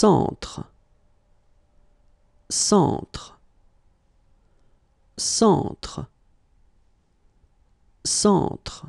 centre, centre, centre, centre.